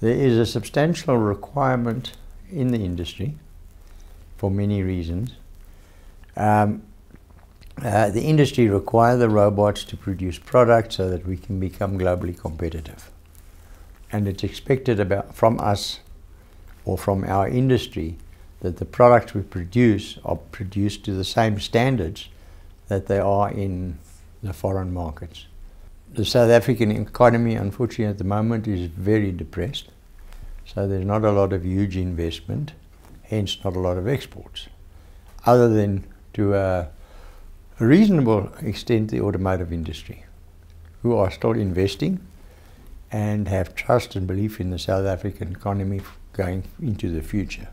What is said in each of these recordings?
There is a substantial requirement in the industry for many reasons. Um, uh, the industry require the robots to produce products so that we can become globally competitive. And it's expected about from us or from our industry that the products we produce are produced to the same standards that they are in the foreign markets. The South African economy, unfortunately, at the moment is very depressed. So there's not a lot of huge investment, hence not a lot of exports, other than to a reasonable extent the automotive industry, who are still investing and have trust and belief in the South African economy going into the future.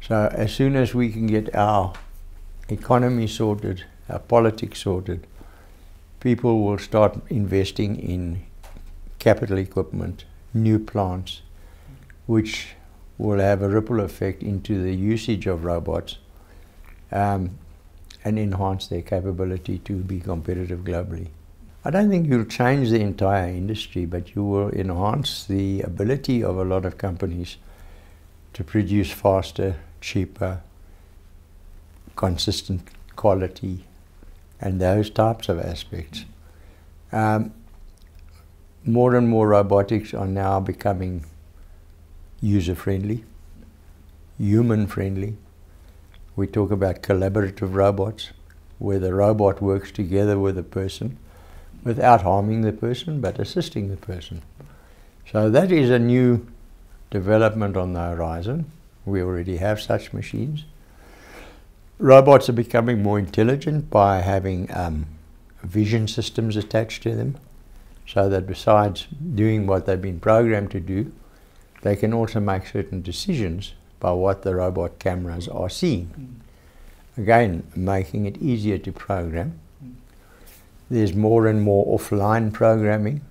So as soon as we can get our economy sorted, our politics sorted, people will start investing in capital equipment, new plants, which will have a ripple effect into the usage of robots um, and enhance their capability to be competitive globally. I don't think you'll change the entire industry, but you will enhance the ability of a lot of companies to produce faster, cheaper, consistent quality, and those types of aspects. Um, more and more robotics are now becoming user friendly, human friendly. We talk about collaborative robots, where the robot works together with a person without harming the person but assisting the person. So that is a new development on the horizon. We already have such machines. Robots are becoming more intelligent by having um, vision systems attached to them so that besides doing what they've been programmed to do, they can also make certain decisions by what the robot cameras are seeing. Again, making it easier to program there's more and more offline programming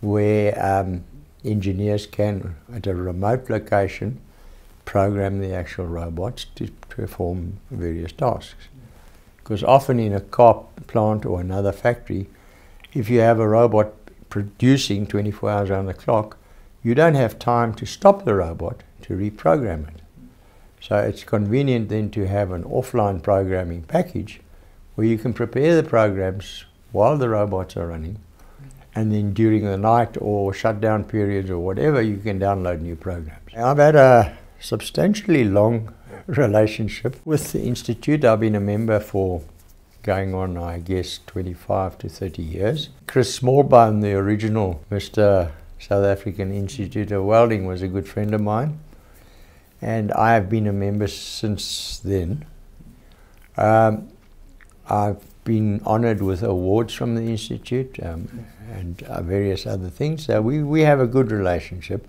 where um, engineers can, at a remote location, program the actual robots to perform various tasks. Because often in a car plant or another factory, if you have a robot producing 24 hours around the clock, you don't have time to stop the robot to reprogram it. So it's convenient then to have an offline programming package where you can prepare the programs while the robots are running. And then during the night or shutdown periods or whatever, you can download new programs. I've had a substantially long relationship with the Institute. I've been a member for going on, I guess, 25 to 30 years. Chris Smallbone, the original Mr. South African Institute of Welding, was a good friend of mine. And I have been a member since then. Um, I've been honored with awards from the Institute um, and uh, various other things. So we, we have a good relationship.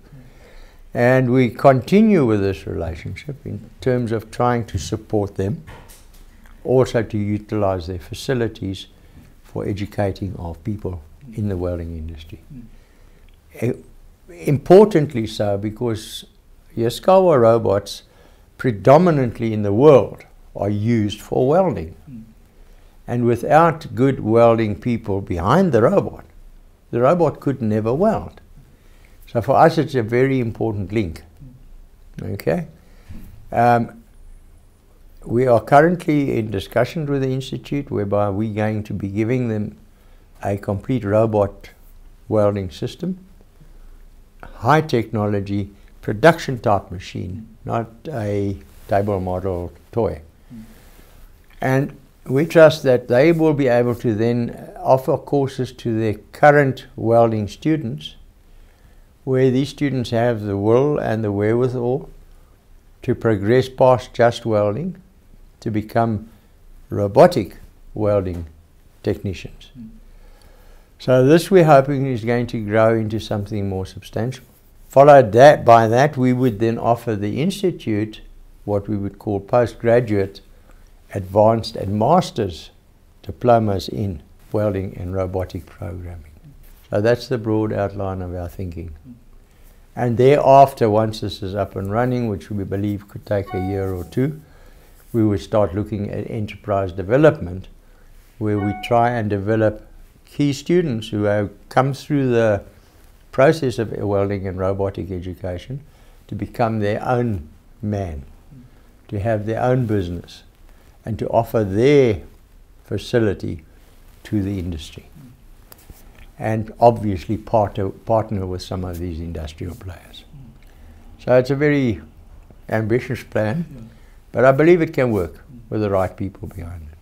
And we continue with this relationship in terms of trying to support them, also to utilize their facilities for educating our people in the welding industry. Uh, importantly so because Yaskawa robots predominantly in the world are used for welding. And without good welding people behind the robot, the robot could never weld. So for us, it's a very important link. Okay? Um, we are currently in discussions with the Institute whereby we're going to be giving them a complete robot welding system, high technology, production type machine, not a table model toy. And we trust that they will be able to then offer courses to their current welding students where these students have the will and the wherewithal to progress past just welding to become robotic welding technicians. Mm. So this we're hoping is going to grow into something more substantial. Followed that by that we would then offer the institute what we would call postgraduate advanced and master's diplomas in welding and robotic programming. So that's the broad outline of our thinking. And thereafter, once this is up and running, which we believe could take a year or two, we will start looking at enterprise development, where we try and develop key students who have come through the process of welding and robotic education to become their own man, to have their own business, and to offer their facility to the industry. And obviously partner, partner with some of these industrial players. So it's a very ambitious plan, but I believe it can work with the right people behind it.